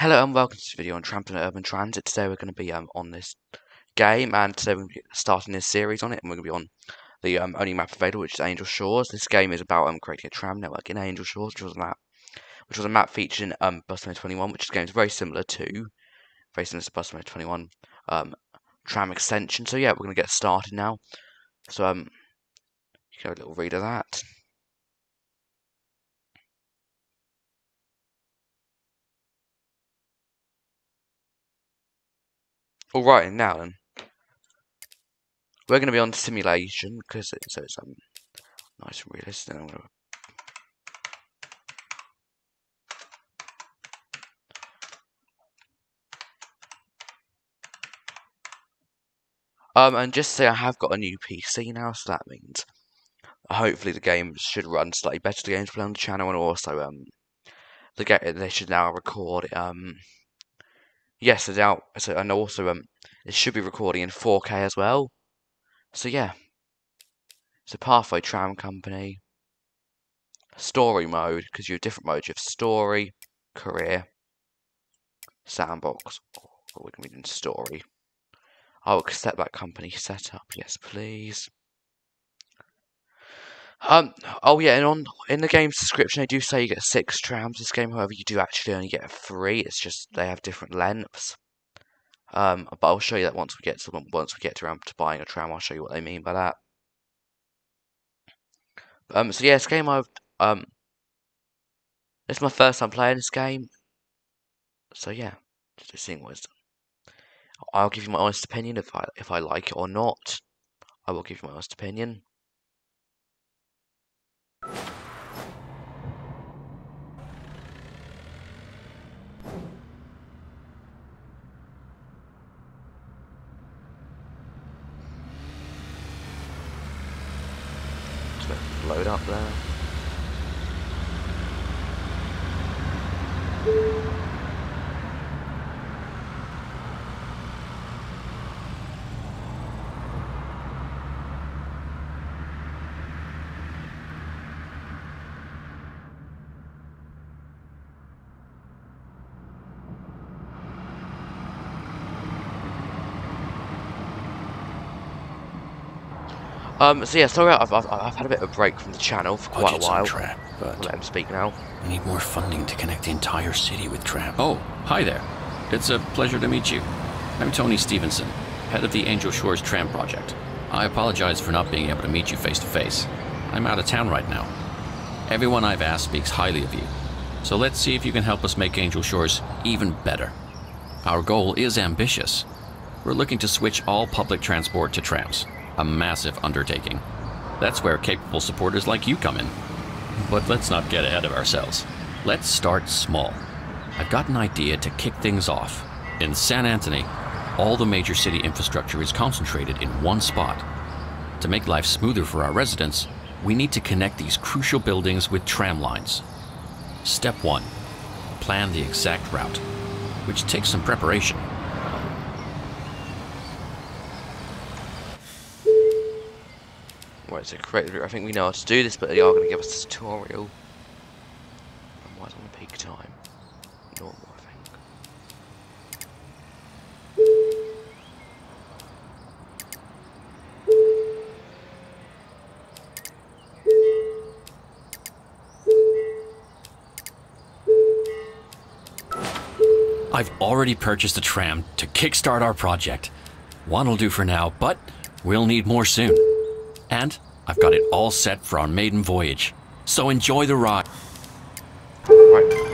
Hello and welcome to this video on Trampoline Urban Transit. Today we're going to be um, on this game and today we're starting this series on it and we're going to be on the um, only map available which is Angel Shores. This game is about um, creating a tram network in Angel Shores which was a map which was a map featuring um, Bus 21 which is game very similar to very similar to Bus 21 um, tram extension. So yeah we're going to get started now. So um, you can have a little read of that. Alright, now then. We're going to be on simulation because it's, so it's um, nice and realistic. I'm gonna... Um, and just say I have got a new PC now, so that means hopefully the game should run slightly better. The games play on the channel, and also um, the they should now record um Yes, it's out. So, and also, um, it should be recording in 4K as well. So yeah, it's a Pathway Tram Company. Story mode, because you have different modes. You have story, career, sandbox. Or we can be in story. I'll accept that company setup. Yes, please. Um. Oh yeah, and on in the game's description, they do say you get six trams. This game, however, you do actually only get three. It's just they have different lengths. Um, but I'll show you that once we get to. Once we get around to buying a tram, I'll show you what they mean by that. Um. So yeah, this game I've um. It's my first time playing this game. So yeah, just seeing what it's. I'll give you my honest opinion if I if I like it or not. I will give you my honest opinion. Load up there. Um, so yeah, sorry, I've, I've, I've, had a bit of a break from the channel for quite a while. Trap, but I'll let him speak now. We need more funding to connect the entire city with tram. Oh, hi there. It's a pleasure to meet you. I'm Tony Stevenson, head of the Angel Shores Tram Project. I apologize for not being able to meet you face to face. I'm out of town right now. Everyone I've asked speaks highly of you. So let's see if you can help us make Angel Shores even better. Our goal is ambitious. We're looking to switch all public transport to trams a massive undertaking. That's where capable supporters like you come in. But let's not get ahead of ourselves. Let's start small. I've got an idea to kick things off. In San Antonio, all the major city infrastructure is concentrated in one spot. To make life smoother for our residents, we need to connect these crucial buildings with tram lines. Step 1. Plan the exact route, which takes some preparation. Right, so create I think we know how to do this, but they are going to give us a tutorial. Otherwise, on the peak time. Normal, I think. I've already purchased a tram to kickstart our project. One'll do for now, but we'll need more soon. And I've got it all set for our maiden voyage. So enjoy the ride. Right.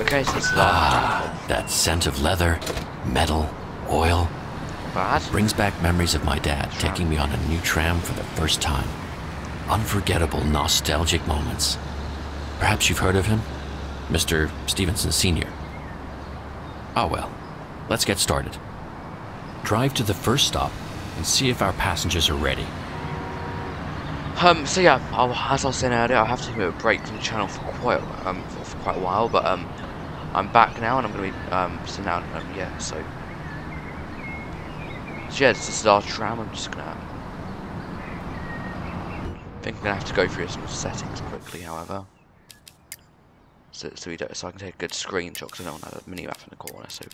Okay, so. Ah, that scent of leather, metal, oil. Bad. Brings back memories of my dad taking me on a new tram for the first time. Unforgettable, nostalgic moments. Perhaps you've heard of him? Mr. Stevenson Sr. Oh well, let's get started. Drive to the first stop and see if our passengers are ready. Um, so yeah, I'll, as I was saying earlier, I have to take a break from the channel for quite um for, for quite a while, but um, I'm back now and I'm gonna be um so now um yeah so. So yeah, this is our tram. I'm just gonna think I'm gonna have to go through some settings quickly, however. So, so we don't, so I can take a good screenshot because I don't have a mini map in the corner. So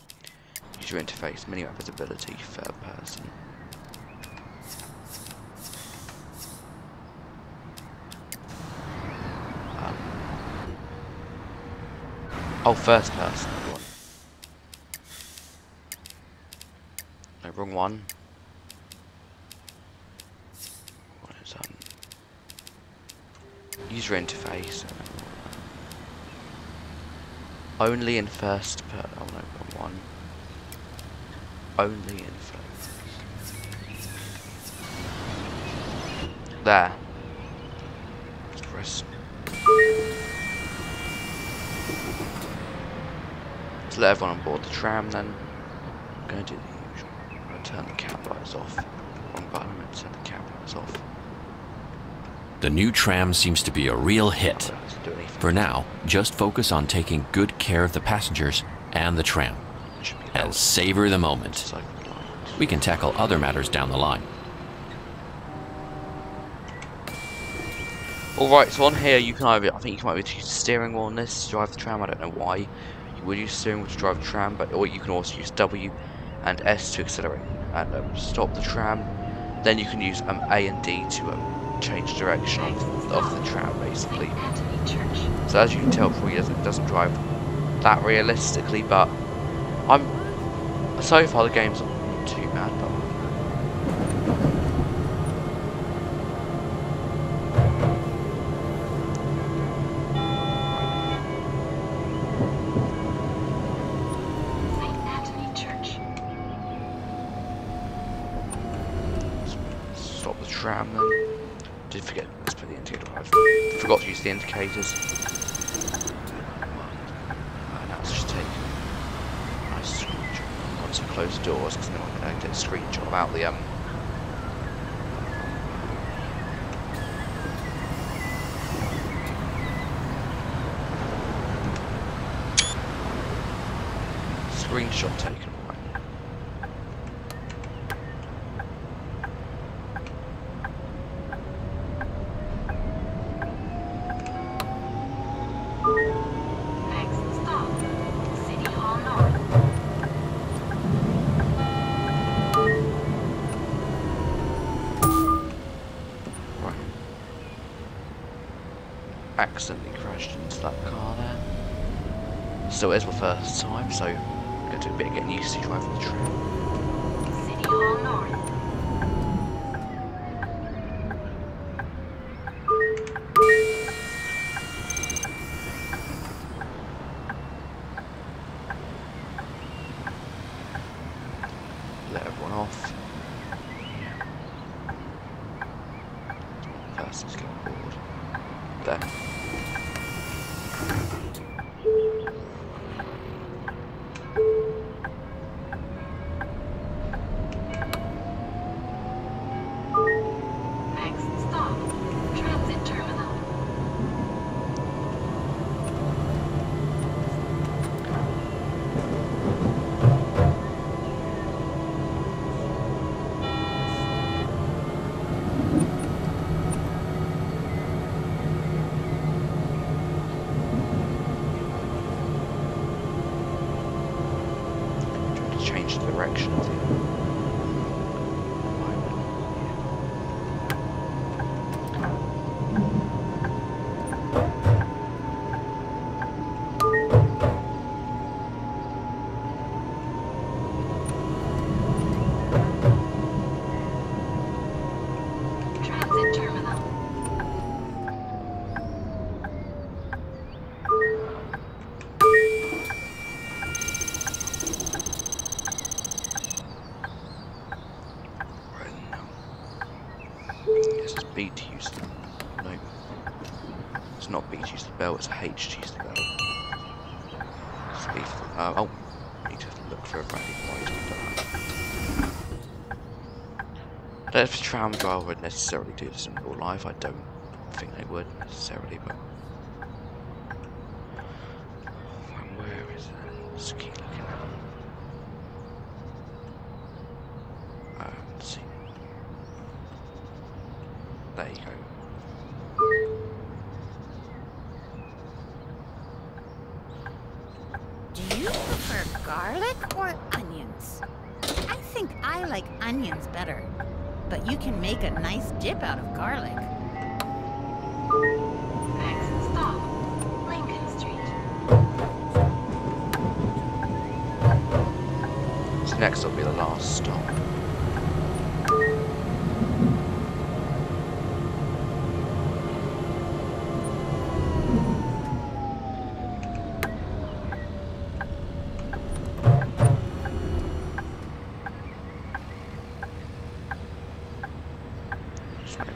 user interface, mini map visibility, third person. Um, oh, first person. No, wrong one. What is um user interface? Only in first per. Oh no, one. Only in first. There. Just press. To let everyone on board the tram, then I'm going to do the usual. I'm going to turn the cab lights off. Wrong button. I'm going to turn the cab lights off. The new tram seems to be a real hit. I don't have to do anything. For now, just focus on taking good care of the passengers and the tram, It should be and savor the moment. We can tackle other matters down the line. Alright, so on here you can either, I think you can either use the steering wheel on this to drive the tram, I don't know why. You would use steering wheel to drive the tram, but or you can also use W and S to accelerate and um, stop the tram. Then you can use um, A and D to um, change direction of, of the tram, basically. So as you can tell, probably doesn't, doesn't drive that realistically, but I'm so far the game's not too bad, but stop the tram then. Did forget to put the indicator. I forgot to use the indicators. And now let's just take a nice screenshot. Once close the doors, because then I can get a screenshot about the um. Screenshot taken. Accidentally crashed into that car there. So it's my first time, so I'm going to do a bit of getting used to driving the tram. City Hall North. Direction H to the bell. It's B for the, uh, oh, I need to look for a brand new light. I don't know if tram driver would necessarily do this in real life, I don't think they would necessarily, but.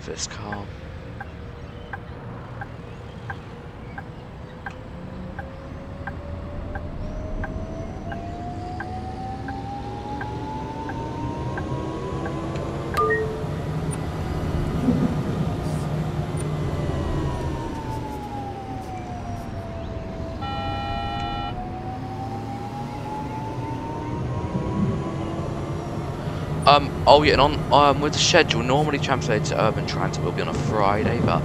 Just waiting oh yeah, and on um with the schedule, normally translated to urban transit will be on a Friday, but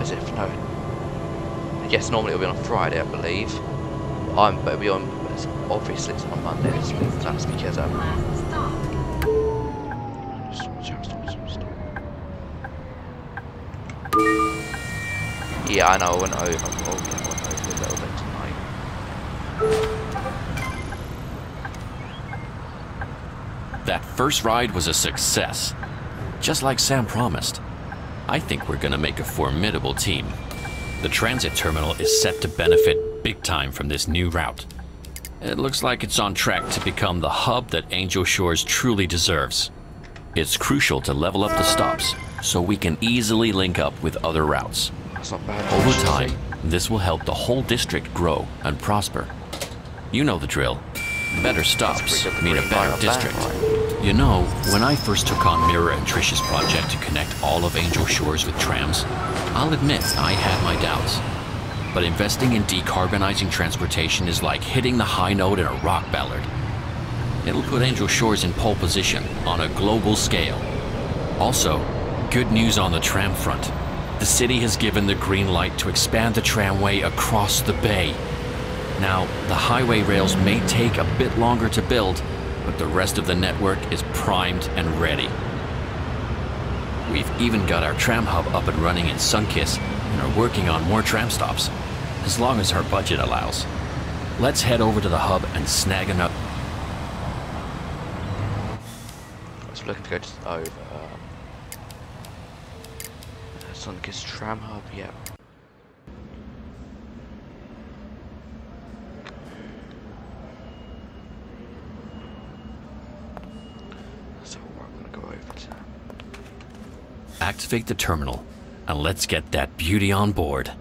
as if no. Yes, normally it'll be on a Friday, I believe. Um, but it'll be on. Obviously, it's on Monday. That's because um. Yeah, I know. I went over. That first ride was a success. Just like Sam promised. I think we're gonna make a formidable team. The transit terminal is set to benefit big time from this new route. It looks like it's on track to become the hub that Angel Shores truly deserves. It's crucial to level up the stops so we can easily link up with other routes. That's not bad. Over time, this will help the whole district grow and prosper. You know the drill. Better stops mean a better district. You know, when I first took on Mira and Trish's project to connect all of Angel Shores with trams, I'll admit I had my doubts. But investing in decarbonizing transportation is like hitting the high note in a rock ballad. It'll put Angel Shores in pole position on a global scale. Also, good news on the tram front. The city has given the green light to expand the tramway across the bay. Now, the highway rails may take a bit longer to build, but the rest of the network is primed and ready. We've even got our tram hub up and running in Sunkiss and are working on more tram stops, as long as our budget allows. Let's head over to the hub and snag another. I was looking to go just over. Um, Sunkiss Tram Hub, yeah. So where I'm gonna go over to. Activate the terminal, and let's get that beauty on board.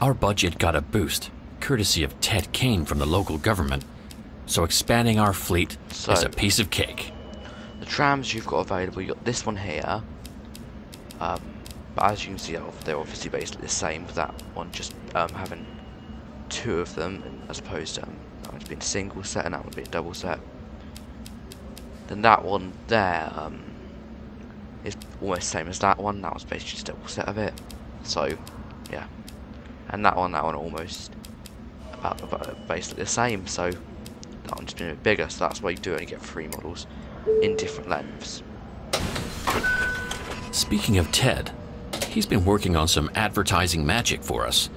Our budget got a boost, courtesy of Ted Kane from the local government, so expanding our fleet is a piece of cake. The trams you've got available, you've got this one here. Um, but as you can see, they're they're obviously basically the same, but that one just um, having two of them, as opposed to um, that one's being single set and that one being double set. Then that one there um, is almost the same as that one. That was basically just a double set of it. So, yeah. And that one, that one almost about, about basically the same. So that one's been a bit bigger. So that's why you do only get three models in different lengths. Speaking of Ted, he's been working on some advertising magic for us.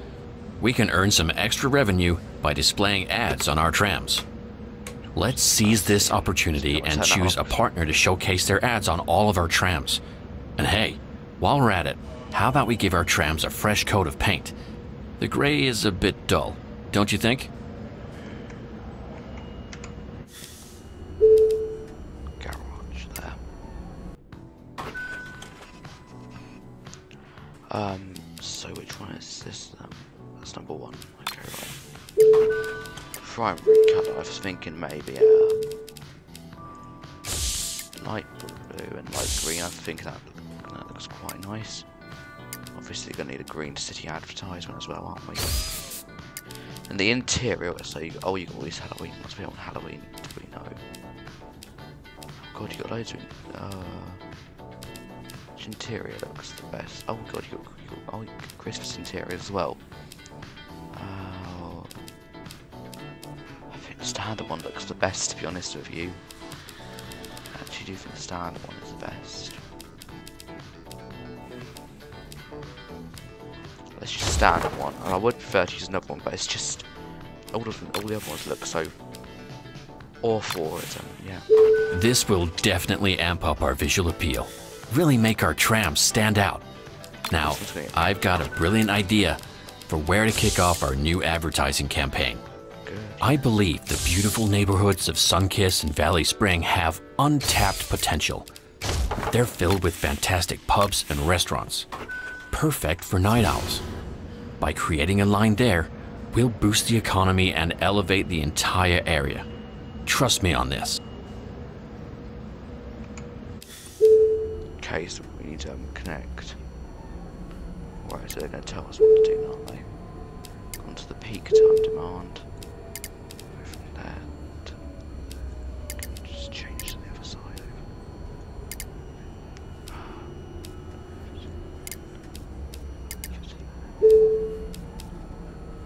We can earn some extra revenue by displaying ads on our trams. Let's seize this opportunity and choose a partner to showcase their ads on all of our trams. And hey, while we're at it, how about we give our trams a fresh coat of paint? The gray is a bit dull, don't you think? garage there. Um, so which one is this then? That's number one. Okay, right. Primary colour, I was thinking maybe uh, light blue and light green. I think that, that looks quite nice. Obviously, gonna need a green city advertisement as well, aren't we? And the interior, so you, oh, you can always Halloween. Must be on Halloween, do we know? God, you got loads of. Uh, interior looks the best? Oh god, you got, you got oh, got Christmas interior as well. I think it's standard one looks the best, to be honest with you. I actually do think the standard one is the best. Let's just standard one. And I would prefer to use another one, but it's just all of them, all the other ones look so awful. It's, um, yeah. This will definitely amp up our visual appeal. Really make our trams stand out. Now, I've got a brilliant idea for where to kick off our new advertising campaign. I believe the beautiful neighborhoods of Sunkiss and Valley Spring have untapped potential. They're filled with fantastic pubs and restaurants, perfect for night owls. By creating a line there, we'll boost the economy and elevate the entire area. Trust me on this. Okay, so we need to um, connect. Right, so they're going to tell us what to do, aren't they? Onto the peak time demand. Go from there. to- Just change to the other side over.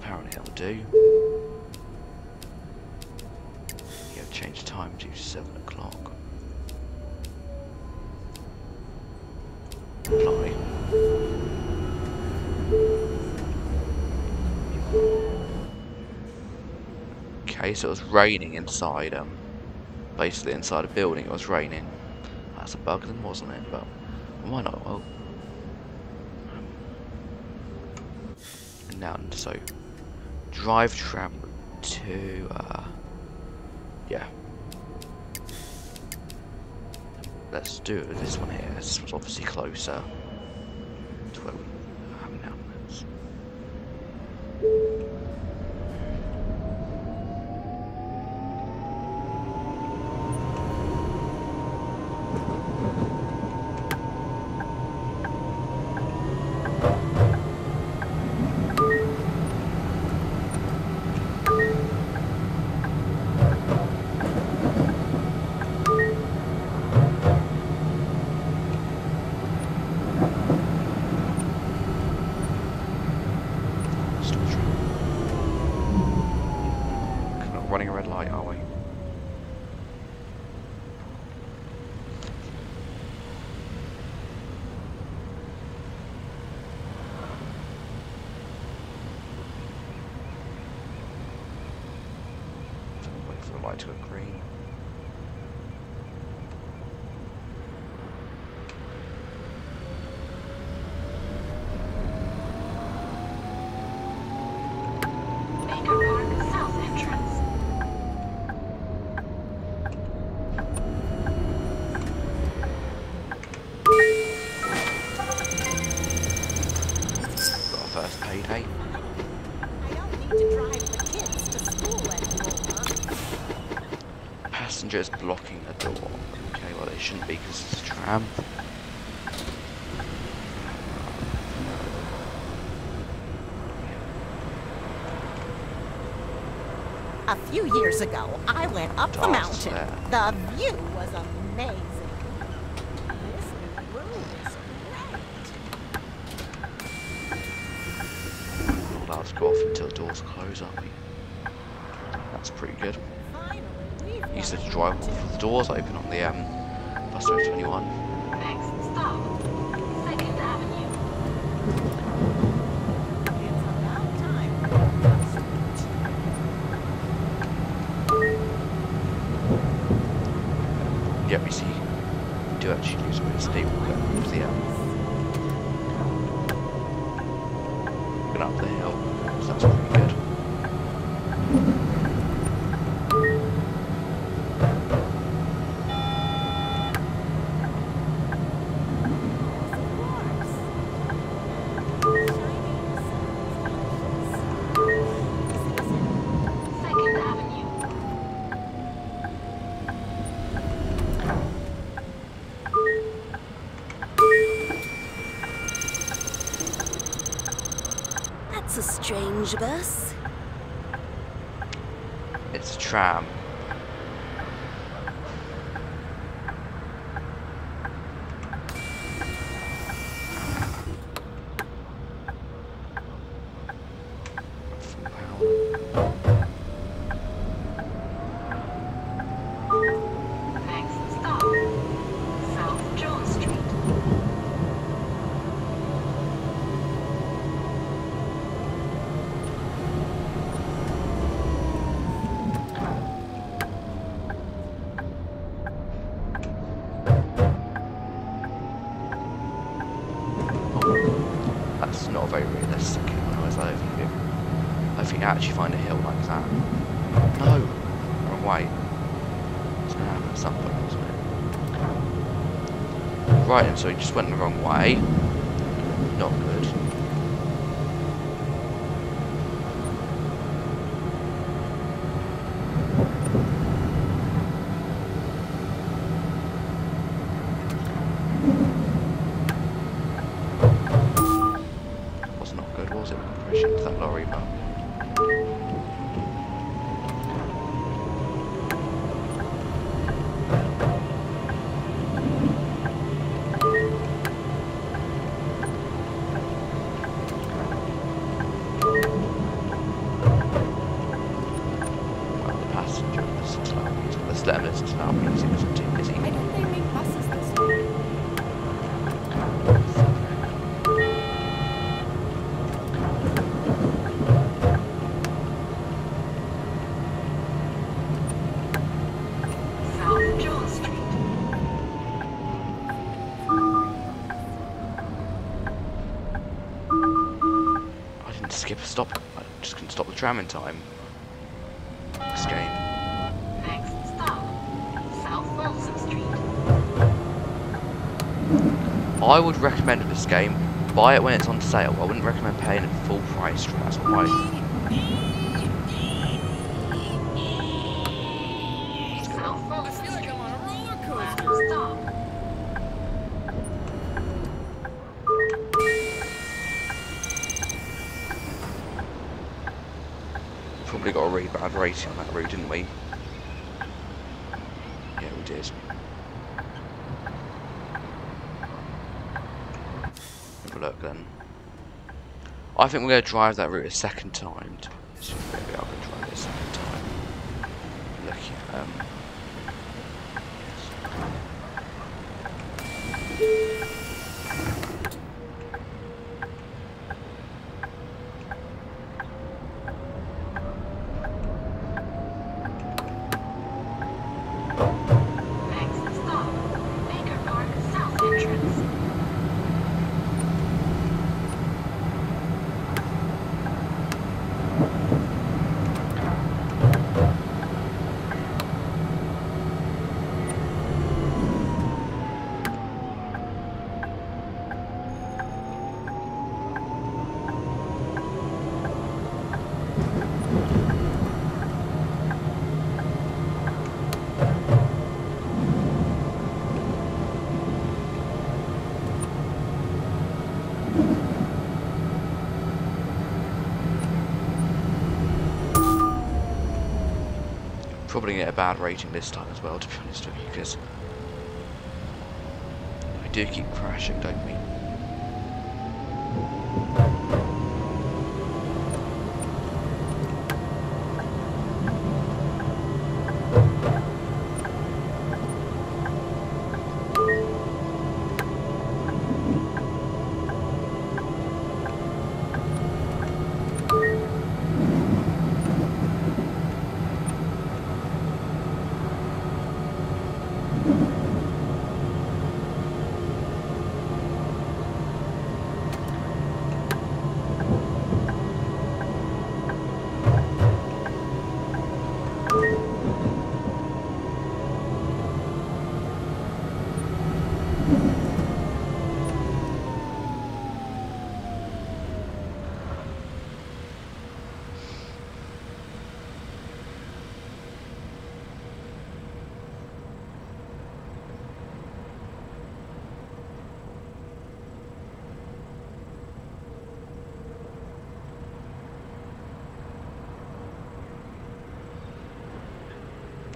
Apparently that'll do. Yeah, change time to 7 o'clock. Apply. Okay, so it was raining inside, um, basically inside a building, it was raining. That's a bug then, wasn't it? But why not? Well, now, so drive tram to, uh, yeah. Let's do this one here. This was obviously closer Passengers blocking the door. Okay, well they shouldn't be because it's a tram. A few years ago, I went up the mountain. there. The view was amazing. This room is great. We're allowed to go off until doors close, aren't we? That's pretty good. A drive with the doors open on the um, bus 21. It's a tram. Actually find a hill like that. No, wrong way. It's gonna happen at some point, wasn't it? Right, and so he just went the wrong way. Not good. Tram in time. This game. Next stop. South Molson Street. I would recommend this game. Buy it when it's on sale. I wouldn't recommend paying it full price for. That's why. South Probably got a really bad rating on that route, didn't we? Yeah, we did. Have a look then. I think we're going to drive that route a second time. So maybe I'll go drive it a second time. At um. Next stop. Baker Park South Entrance. Probably get a bad rating this time as well, to be honest with you, because I do keep crashing, don't we?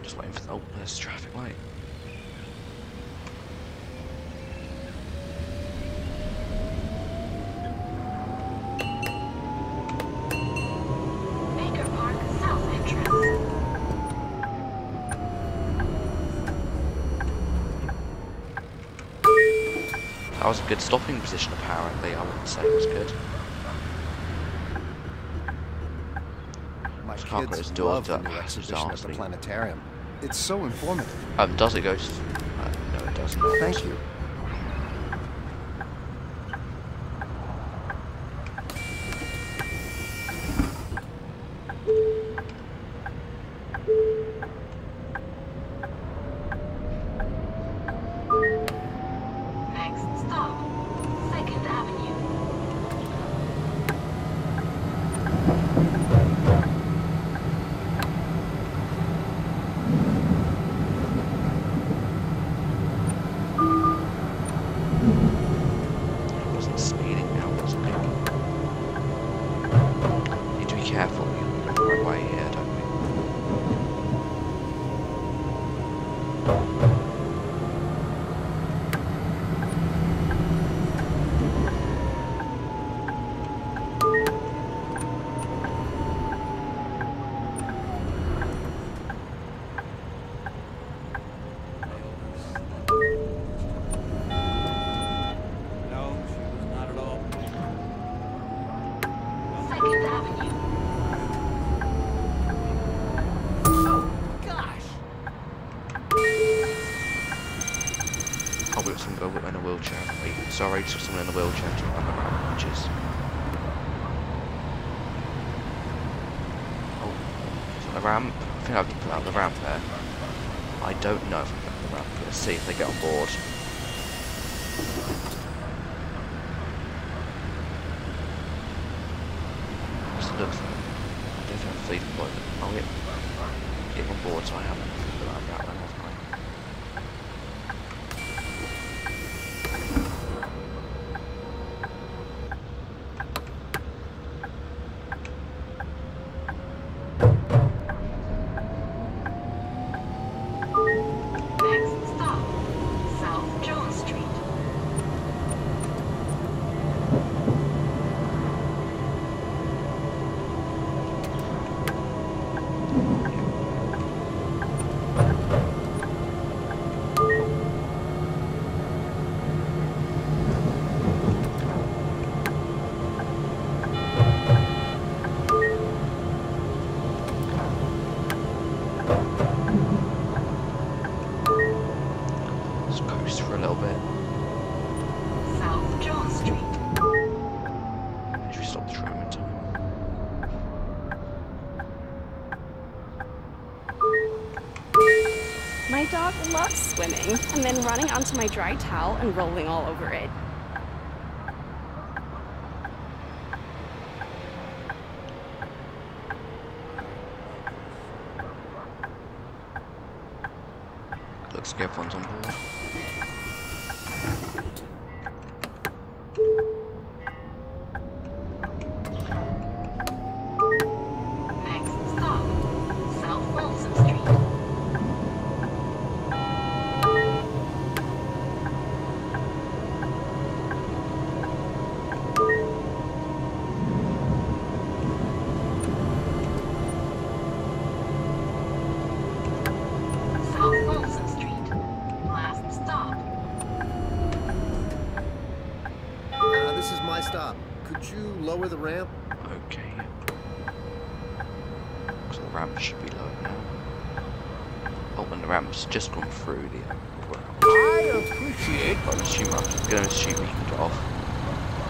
Just waiting for the there's a traffic light. Baker Park South Entrance. That was a good stopping position, apparently. I wouldn't say it was good. My Can't kids close the love the new massive exhibition at the asleep. planetarium. It's so informative. Um, does it go to... Uh, no, it does not. Thank you. No, Sorry, just someone in a wheelchair to run around, which is. Oh, the ramp? I think I can put out the ramp there. I don't know if I can out the ramp. Let's see if they get on board. Just like I don't think I've. Get on board, so I haven't put out dog loves swimming and then running onto my dry towel and rolling all over it. Looks like everyone's on you lower the ramp? Okay. So the ramp should be lower now. Oh, and the ramp's just gone through the ramp. I appreciate. I'm assuming, I'm gonna assume we can get off.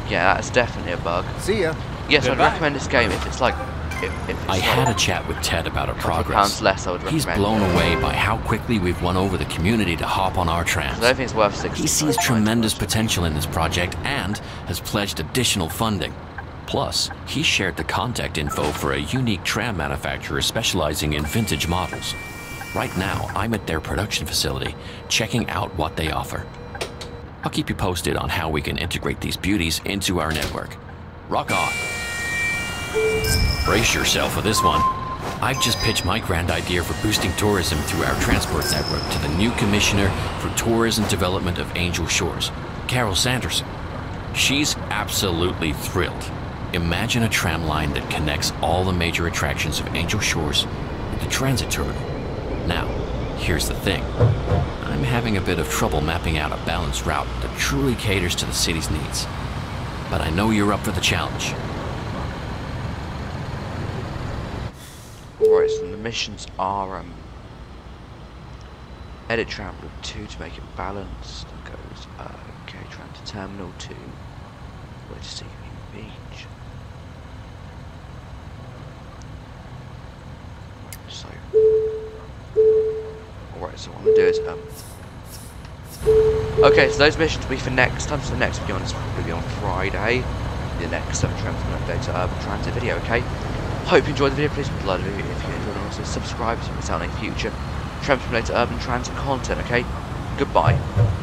Yeah, that's definitely a bug. See ya. Yes, I'd recommend this game if it's like, if, if I had a chat with Ted about our a couple of progress. less. He's blown away by how quickly we've won over the community to hop on our trams. I don't think it's worth 60 He sees tremendous potential in this project and has pledged additional funding. Plus, he shared the contact info for a unique tram manufacturer specializing in vintage models. Right now, I'm at their production facility, checking out what they offer. I'll keep you posted on how we can integrate these beauties into our network. Rock on! Brace yourself for this one. I've just pitched my grand idea for boosting tourism through our transport network to the new Commissioner for Tourism Development of Angel Shores, Carol Sanderson. She's absolutely thrilled. Imagine a tram line that connects all the major attractions of Angel Shores with the transit terminal. Now, here's the thing I'm having a bit of trouble mapping out a balanced route that truly caters to the city's needs. But I know you're up for the challenge. Alright, so the missions are um edit tram route 2 to make it balanced. That goes uh, okay, tram to terminal 2. Where to see beach. So Alright, so what I'm gonna do is um Okay, so those missions will be for next time, so the next video is probably be on Friday. The next um, transport update to urban transit video, okay? Hope you enjoyed the video. Please put a like if you enjoyed and also subscribe you miss out any future Transport Urban Transit content, okay? Goodbye.